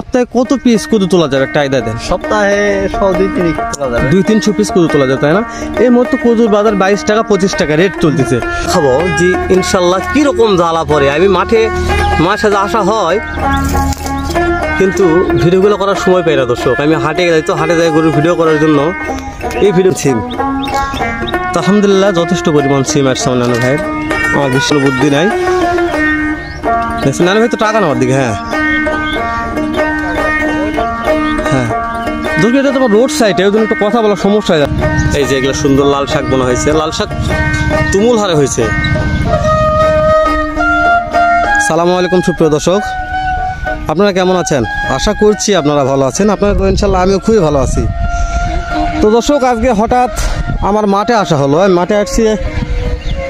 সপ্তাহে কত পিস কদু তোলা যাবে? একটা আইডিয়া দেন। সপ্তাহে দুই তিন তোলা যাবে। দুই তিনশো পিস কদু তোলা যাবে তাই না? এই মুহূর্তে কদুর বাজার বাইশ টাকা পঁচিশ টাকা রেট চলতেছে। খাব যে ইনশাল্লাহ কীরকম জ্বালা পড়ে। আমি মাঠে মাসে আসা হয় কিন্তু ভিডিওগুলো করার সময় পাই না দর্শক। আমি হাটে যাই তো হাটে যাই গরুর ভিডিও করার জন্য। এই ভিডিও সিম তো আলহামদুলিল্লাহ যথেষ্ট পরিমাণ সিম আসছে আমার নানু ভাইয়ের। আমার ভীষণ বুদ্ধি নাই। নানু ভাই তো টাকা নেওয়ার দিকে হ্যাঁ হ্যাঁ। এটা তোমার রোড সাইডে ওই জন্য একটু কথা বলার সমস্যা হয়ে যায় এই যে এগুলো সুন্দর লাল শাক বোনা হয়েছে। লাল শাক তুমুল হারে হয়েছে। সালামু আলাইকুম সুপ্রিয় দর্শক। আপনারা কেমন আছেন? আশা করছি আপনারা ভালো আছেন। আপনারা তো ইনশাল্লাহ আমিও খুবই ভালো আছি। তো দর্শক আজকে হঠাৎ আমার মাঠে আসা হলো। আমি মাঠে আসছি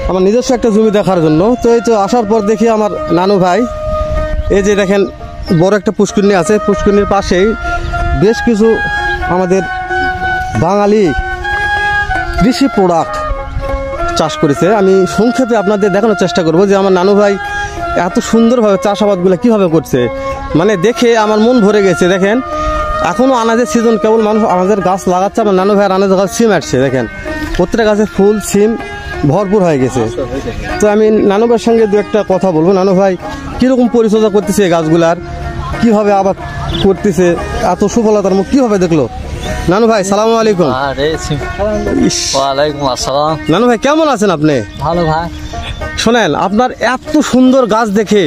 আমার নিজস্ব একটা জমি দেখার জন্য। তো এই তো আসার পর দেখি আমার নানু ভাই এই যে দেখেন বড় একটা পুষ্করিণী আছে। পুষ্করিণীর পাশেই বেশ কিছু আমাদের বাঙালি কৃষি প্রোডাক্ট চাষ করেছে। আমি সংক্ষেপে আপনাদের দেখানোর চেষ্টা করব যে আমার নানু ভাই এত সুন্দরভাবে চাষাবাদগুলো কীভাবে করছে। মানে দেখে আমার মন ভরে গেছে, দেখেন। এখনও আনাজের সিজন কেবল মানুষ আনাজের গাছ লাগাচ্ছে, আমার নানু ভাইয়ের আনাজের গাছ সিম আসছে, দেখেন। প্রত্যেকটা গাছে ফুল, সিম ভরপুর হয়ে গেছে। তো আমি নানু ভাইয়ের সঙ্গে দু একটা কথা বলব। নানু ভাই, কীরকম পরিচর্যা করতেছে এই গাছগুলার? কীভাবে আবার করতেছে? এত সফলতার মুখ কীভাবে দেখল? নানু ভাই সালাম আলাইকুম। ওয়ালাইকুম আসসালাম। নানু ভাই কেমন আছেন আপনি? ভালো ভাই। শোনেন আপনার এত সুন্দর গাছ দেখে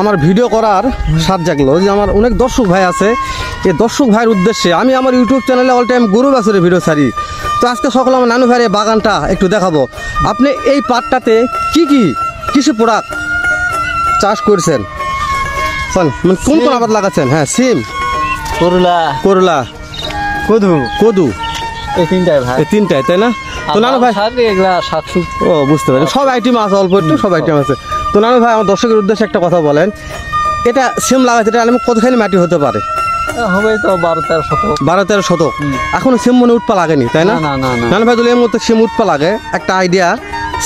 আমার ভিডিও করার স্বাদ জাগলো। যে আমার অনেক দর্শক ভাই আছে এই দর্শক ভাইয়ের উদ্দেশ্যে আমি আমার ইউটিউব চ্যানেলে অল টাইম গরু বাছুরের ভিডিও ছাড়ি। তো আজকে সকালে আমার নানু ভাইয়ের বাগানটা একটু দেখাবো। আপনি এই পাটটাতে কি কি কৃষি প্রোডাক্ট চাষ করছেন? মানে কোন কোন আবাদ লাগাচ্ছেন? হ্যাঁ সিম। করলা। করলা। কদু কদু? এই তিনটাই ভাই। এই তিনটায় তাই না? তো নানু ভাই এগুলা ও বুঝতে পারি সব আইটেম আছে অল্প একটু সব আইটেম আছে। তো নানু ভাই আমার দর্শকের উদ্দেশ্যে একটা কথা বলেন। এটা সিম লাগাচ্ছে এটা আমি কতখানি মাটি হতে পারে? হবে তো বারো তেরো শত বারো তেরো শতক? এখনও সিম মনে উঠপা লাগেনি তাই না? না, না, না, না। নানু ভাই যদি এর মধ্যে সিম উঠপা লাগে। একটা আইডিয়া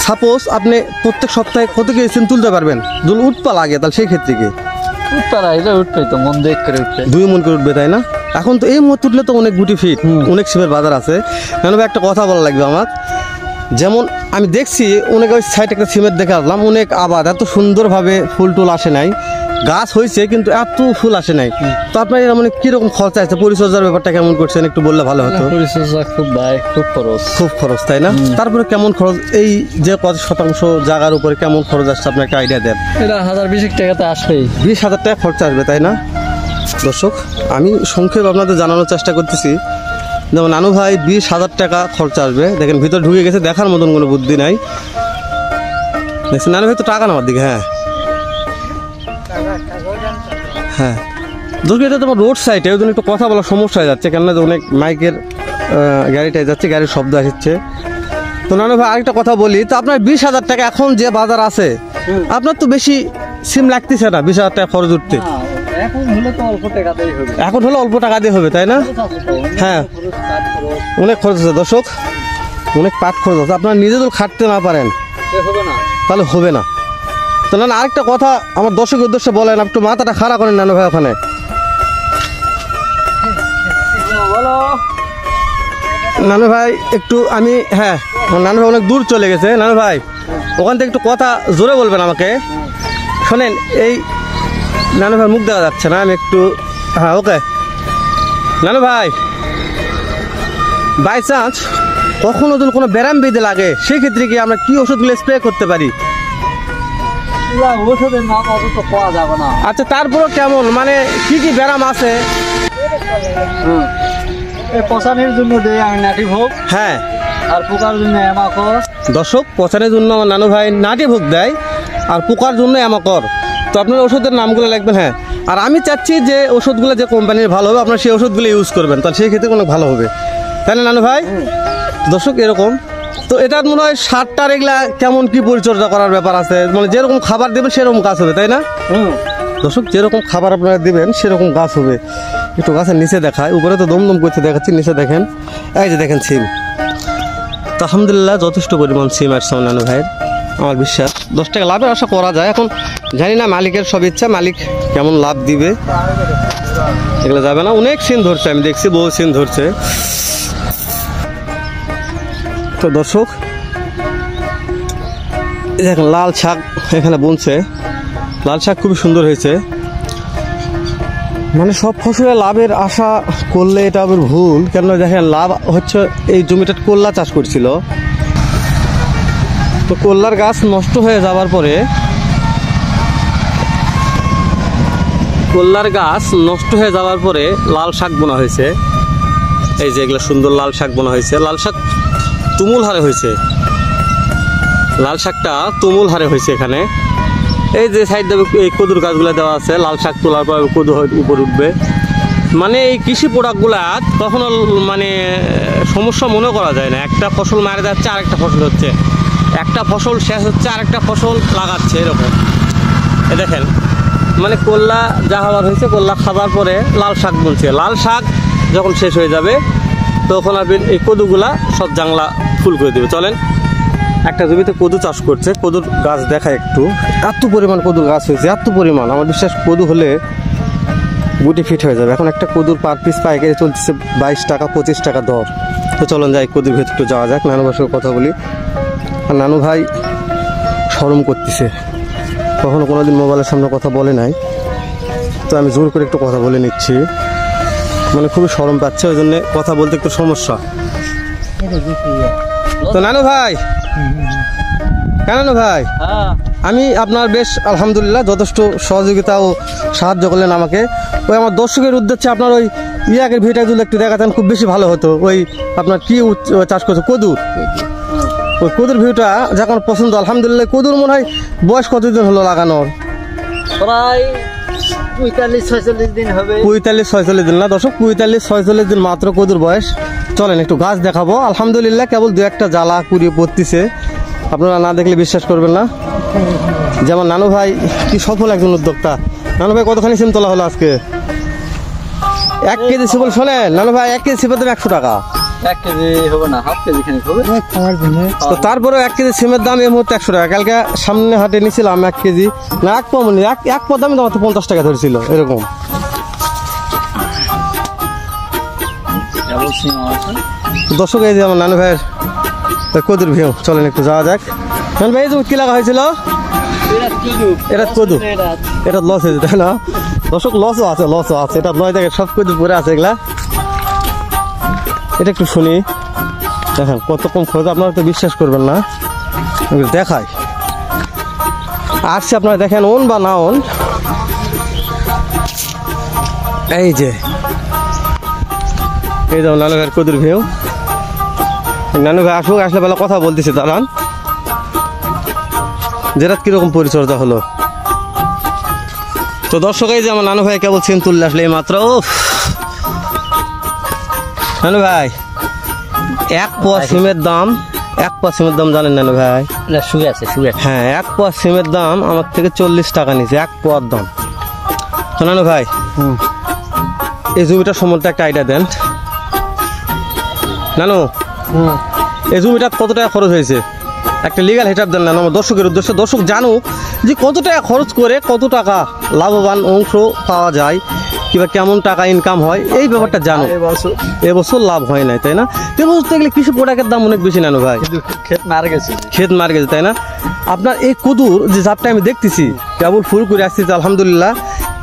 সাপোজ আপনি প্রত্যেক সপ্তাহে কত কেজি সিম তুলতে পারবেন? যদি উঠপা লাগে তাহলে সেই ক্ষেত্রে কি? উঠতারা এটা উঠবে তো মন দেখ করে উঠবে দুই মন করে উঠবে তাই না? এখন তো এই মুহূর্তে উঠলে তো অনেক গুটি ফিট অনেক সিমের বাজার আছে। কেন একটা কথা বলা লাগবে আমার। যেমন আমি দেখছি অনেক ওই সাইড একটা সিমের দেখে আসলাম অনেক আবাদ এত সুন্দরভাবে ফুল টুল আসে নাই। গাছ হয়েছে কিন্তু এত ফুল আসে নাই। তো আপনার মানে কীরকম খরচা আছে? পরিচর্যার ব্যাপারটা কেমন করছেন? একটু বললে ভালো হতো। পরিচর্যা খুব ভাই খুব খরচ। খুব খরচ তাই না? তারপরে কেমন খরচ? এই যে কত শতাংশ জায়গার উপরে কেমন খরচ আসছে? আপনি একটা আইডিয়া দেন। এটা হাজার বিশেক টাকাতে আসবেই বিশ হাজার টাকা খরচা আসবে তাই না? দর্শক আমি সংক্ষেপ আপনাদের জানানোর চেষ্টা করতেছি। যেমন নানু ভাই বিশ হাজার টাকা খরচা আসবে। দেখেন ভিতর ঢুকে গেছে দেখার মতন কোনো বুদ্ধি নাই। দেখছেন নানু ভাই তো টাকা নেওয়ার দিকে হ্যাঁ। হ্যাঁ। দুর্গা এটা তোমার রোড সাইডে ওই জন্য একটু কথা বলার সমস্যা হয়ে যাচ্ছে কেননা অনেক মাইকের গাড়িটাই যাচ্ছে গাড়ির শব্দ আসছে। তো নানু ভাই আরেকটা কথা বলি তো আপনার বিশ হাজার টাকা এখন যে বাজার আছে আপনার তো বেশি সিম লাগতেছে না বিশ হাজার টাকা খরচ উঠতে। এখন হলে অল্প টাকা দিয়ে হবে তাই না? হ্যাঁ। অনেক খরচ আছে দর্শক। অনেক পাট খরচ আছে। আপনার নিজে যদি খাটতে না পারেন। তাহলে হবে না। তো না আরেকটা কথা আমার দর্শকের উদ্দেশ্যে বলেন একটু মাথাটা খারাপ করেন নানু ভাই ওখানে। নানু ভাই, একটু আমি হ্যাঁ নানু ভাই অনেক দূর চলে গেছে। নানু ভাই, ওখান থেকে একটু কথা জোরে বলবেন আমাকে। শোনেন, এই নানু ভাই মুখ দেখা যাচ্ছে না, আমি একটু হ্যাঁ ওকে। নানু ভাই বাই চান্স কখনো যদি কোনো ব্যারাম বেঁধে লাগে সেই ক্ষেত্রে কি আমরা কি ওষুধগুলো স্প্রে করতে পারি? ওষুধের নাম অত পাওয়া যাবে না। আচ্ছা তারপরেও কেমন? মানে কি কি ব্যারাম আছে? পচানির জন্য আমি নাটি ভোগ। হ্যাঁ। আর পোকার জন্য এমাকস দর্শক পচানের জন্য আমার নানু ভাই নাটি ভোগ দেয় আর পোকার জন্য তো আপনার ওষুধের নামগুলো লিখবেন হ্যাঁ। আর আমি চাচ্ছি যে ওষুধগুলো যে কোম্পানির ভালো হবে আপনার সেই ওষুধগুলো ইউজ করবেন তাহলে সেই ক্ষেত্রে অনেক ভালো হবে। তাই না নানু ভাই? দর্শক এরকম। তো এটার মনে হয় সারটার এগুলা কেমন কি পরিচর্যা করার ব্যাপার আছে? মানে যেরকম খাবার দেবেন সেরকম গাছ হবে তাই না? দর্শক যেরকম খাবার আপনারা দেবেন সেরকম গাছ হবে। একটু গাছের নিচে দেখায়। উপরে তো দমদম করতে দেখাচ্ছি নিচে দেখেন। এই যে দেখেন সিম তো আলহামদুলিল্লাহ যথেষ্ট পরিমাণ সিম আসছে আমার নানু ভাইয়ের। আমার বিশ্বাস। দশ টাকা লাভের আশা করা যায়। এখন জানি না মালিকের সব ইচ্ছা মালিক কেমন লাভ দিবে। এগুলো যাবে না। অনেক সিন ধরছে আমি দেখছি বহু সিন ধরছে। তো দর্শক দেখেন লাল শাক এখানে বুনছে। লাল শাক খুবই সুন্দর হয়েছে। মানে সব ফসলে লাভের আশা করলে এটা আবার ভুল কেন দেখেন লাভ হচ্ছে এই জমিটা কল্লা চাষ করছিল। তো কল্লার গাছ নষ্ট হয়ে যাওয়ার পরে কল্লার গাছ নষ্ট হয়ে যাওয়ার পরে লাল শাক বোনা হয়েছে। এই যে এগুলো সুন্দর লাল শাক বোনা হয়েছে। লাল শাক তুমুল হারে হয়েছে। লাল শাকটা তুমুল হারে হয়েছে এখানে। এই যে সাইড এই কদুর গাছগুলো দেওয়া আছে, লাল শাক তোলার পর কদু উপর উঠবে। মানে এই কৃষি প্রোডাক্টগুলা কখনো মানে সমস্যা মনে করা যায় না। একটা ফসল মারা যাচ্ছে, আরেকটা ফসল হচ্ছে। একটা ফসল শেষ হচ্ছে, আরেকটা ফসল লাগাচ্ছে, এরকম। এ দেখেন মানে কল্লা যা হওয়ার হয়েছে, কল্লা খাবার পরে লাল শাক বলছে লাল শাক যখন শেষ হয়ে যাবে তখন আপনি এই কদুগুলা সব জাংলা ফুল করে দেবে। চলেন, একটা জমিতে কদু চাষ করছে, কদুর গাছ দেখা একটু। এত পরিমাণ কদুর গাছ হয়েছে, এত পরিমাণ। আমার বিশ্বাস কদু হলে গুটি ফিট হয়ে যাবে। এখন একটা কদুর পার পিস পাইকারি চলতেছে বাইশ টাকা, পঁচিশ টাকা দর। তো চলুন যাই, কদুর ভেতর একটু যাওয়া যাক। নানু ভাইয়ের সঙ্গে কথা বলি। আর নানু ভাই সরম করতেছে। কখনো কোনোদিন মোবাইলের সামনে কথা বলে নাই। তো আমি জোর করে একটু কথা বলে নিচ্ছি। মানে খুবই সরম পাচ্ছে ওই জন্য কথা বলতে একটু সমস্যা। তো নানু ভাই, কেন ভাই? আমি আপনার বেশ আলহামদুলিল্লাহ যথেষ্ট সহযোগিতা ও সাহায্য করলেন আমাকে। ওই আমার দর্শকের উদ্দেশ্যে আপনার ওই ইয়াকের ভিটা যদি একটু দেখাতেন, খুব বেশি ভালো হতো। ওই আপনার কি চাষ করছে? কদুর। ওই কদুর ভিউটা যখন পছন্দ, আলহামদুলিল্লাহ কদুর মনে হয় বয়স কতদিন হলো লাগানোর? প্রায় পঁয়তাল্লিশ দিন না পঁয়তাল্লিশ, ছয়চল্লিশ দিন মাত্র বয়স। চলেন একটু গাছ আলহামদুলিল্লাহ কেবল দু একটা জ্বালা কুড়িয়ে পড়তিছে। আপনারা না দেখলে বিশ্বাস করবেন না। যেমন নানু ভাই, কি সফল একজন উদ্যোক্তা। নানু ভাই, কতখানি সিম তোলা হলো আজকে? এক কেজি সিবল শোনেন। নানু ভাই, এক কেজি সিমের দাম একশো টাকা। এক কেজি হবে না হাফ কেজি খানিক হবে। তো তারপরেও এক কেজি সিমের দাম এই মুহূর্তে একশো টাকা। কালকে সামনে হাটে নিয়েছিলাম এক কেজি। না এক মানে এক এক পদ দামে তো পঞ্চাশ টাকা ধরেছিল এরকম। দর্শক এই যে আমার নানু ভাইয়ের কদুর ভিউ চলেন একটু যাওয়া যাক। নানু ভাই যে কি লাগা হয়েছিল? এটা কদু। এটা কদু? এটা এটা লস হয়েছে তাই না? দর্শক লসও আছে লসও আছে। এটা নয় দেখে সব কদুর পরে আছে এগুলা। এটা একটু শুনি। দেখেন, কত কম খরচ আপনারা তো বিশ্বাস করবেন না। দেখাই। আসছে আপনারা দেখেন, ওন বা না ওন। এই যে। এই যেমন নানু ভাইয়ের কদুর ভিউ। নানু ভাই আসুক, আসলে বেলা কথা বলতেছে, দাঁড়ান। যেটা কীরকম পরিচর্যা হলো। তো দর্শক, এই যে আমার নানু ভাই কেবল সিন তুললে আসলে এই মাত্র, উফ। নানু ভাই এক পোয়া সিমের দাম এক পোয়া সিমের দাম জানেন নানু ভাই? না শুয়ে আছে শুয়ে আছে। হ্যাঁ এক পোয়া সিমের দাম আমার থেকে চল্লিশ টাকা নিয়েছে এক পোয়ার দাম। তো নানু ভাই এই জমিটার সম্বন্ধে একটা আইডিয়া দেন। নানু এই জমিটা কত টাকা খরচ হয়েছে? একটা লিগাল হিসাব দেন না আমার দর্শকের উদ্দেশ্যে। দর্শক জানুক যে কত টাকা খরচ করে কত টাকা লাভবান অংশ পাওয়া যায়। কিংবা কেমন টাকা ইনকাম হয় এই ব্যাপারটা জানো। এবছর এবছর লাভ হয় নাই তাই না? এবছর তো এগুলো কৃষি প্রোডাক্টের দাম অনেক বেশি নেন ভাই। ক্ষেত মারা গেছে। ক্ষেত মার গেছে তাই না? আপনার এই কুদুর যে জাপটা আমি দেখতেছি কেবল ফুল করে আসতেছি আলহামদুলিল্লাহ।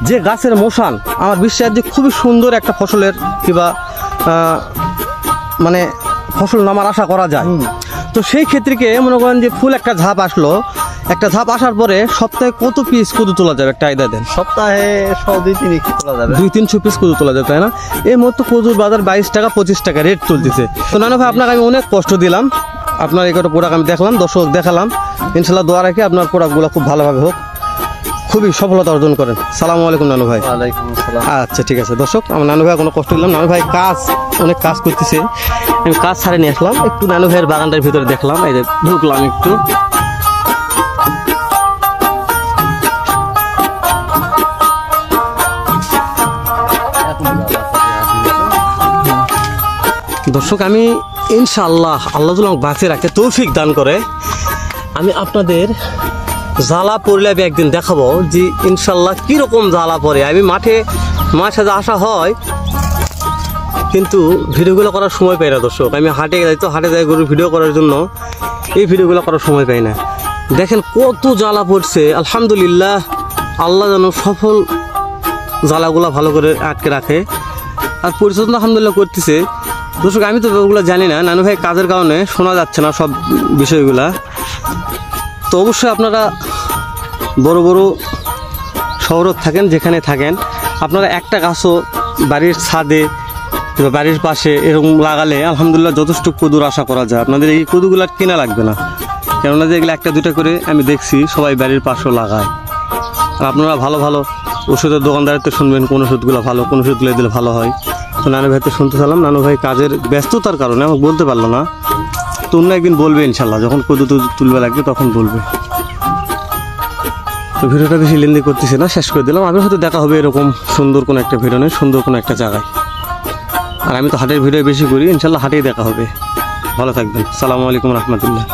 যে গাছের মোশান আমার বিশ্বাস যে খুবই সুন্দর একটা ফসলের কিংবা মানে ফসল নামার আশা করা যায়। তো সেই ক্ষেত্রে মনে করেন যে ফুল একটা ঝাপ আসলো একটা ধাপ আসার পরে সপ্তাহে কত পিস কদু তোলা যাবে? একটা আইডিয়া দেন। সপ্তাহে দুই তিন তোলা যাবে। দুই তিনশো পিস কদু তোলা যায় তাই না? এই মুহূর্তে কদুর বাজার বাইশ টাকা পঁচিশ টাকা রেট চলতেছে। তো নানা ভাই আপনাকে আমি অনেক কষ্ট দিলাম। আপনার এই কটা প্রোডাক্ট আমি দেখলাম দর্শক দেখালাম। ইনশাল্লাহ দোয়া রাখি আপনার প্রোডাক্টগুলো খুব ভালোভাবে হোক। খুবই সফলতা অর্জন করেন। সালামু আলাইকুম নানু ভাই। আচ্ছা ঠিক আছে। দর্শক আমার নানু ভাই কোনো কষ্ট দিলাম। নানু ভাই কাজ অনেক কাজ করতেছে। আমি কাজ ছাড়ে নিয়ে আসলাম। একটু নানু ভাইয়ের বাগানটার ভিতরে দেখলাম। এই যে ঢুকলাম একটু। দর্শক, আমি ইনশাআল্লাহ আল্লাহ আমাকে বাঁচিয়ে রাখতে তৌফিক দান করে আমি আপনাদের জ্বালা পড়লে আমি একদিন দেখাবো যে ইনশাল্লাহ কীরকম জ্বালা পড়ে। আমি মাঠে মার সাথে আসা হয়, কিন্তু ভিডিওগুলো করার সময় পাই না দর্শক। আমি হাটে যাই তো, হাটে যাই গরু ভিডিও করার জন্য এই ভিডিওগুলো করার সময় পাই না। দেখেন কত জ্বালা পড়ছে, আলহামদুলিল্লাহ আল্লাহ যেন সফল জ্বালাগুলা ভালো করে আটকে রাখে। আর পরিচর্যা আলহামদুলিল্লাহ করতেছে। দর্শক, আমি তো ওগুলো জানি না। নানু ভাই, কাজের কারণে শোনা যাচ্ছে না সব বিষয়গুলা। তো অবশ্যই আপনারা বড় বড় শহরত থাকেন, যেখানে থাকেন। আপনারা একটা গাছও বাড়ির ছাদে কিংবা বাড়ির পাশে এরকম লাগালে আলহামদুলিল্লাহ যথেষ্ট কুদুর আশা করা যায়। আপনাদের এই কদুগুলো কেনা লাগবে না। কেননা যে এগুলো একটা দুটো করে আমি দেখছি, সবাই বাড়ির পাশেও লাগায়। আর আপনারা ভালো ভালো ওষুধের দোকানদারিতে শুনবেন, কোন ওষুধগুলো ভালো, কোন ওষুধগুলো দিলে ভালো হয়। তো নানু ভাইতে শুনতে পেলাম নানু ভাই কাজের ব্যস্ততার কারণে আমাকে বলতে পারল না। তো অন্য একদিন বলবে ইনশাল্লাহ, যখন কদু তুলবে লাগবে তখন বলবে। তো ভিডিওটা বেশি লেন্দি করতেছে না, শেষ করে দিলাম। আবার হয়তো দেখা হবে এরকম সুন্দর কোনো একটা ভিডিও নেই সুন্দর কোনো একটা জায়গায়। আর আমি তো হাটের ভিডিও বেশি করি, ইনশাল্লাহ হাটেই দেখা হবে। ভালো থাকবেন। সালামু আলাইকুম রহমতুল্লাহ।